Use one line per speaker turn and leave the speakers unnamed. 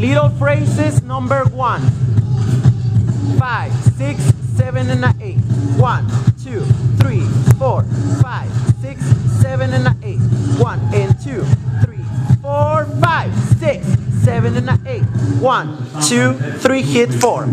Little phrases number one. Five, six, seven, and eight. One, two, three, four, five, six, seven, and eight. One and two, three, four, five, six, seven, and eight. One, two, three, hit four.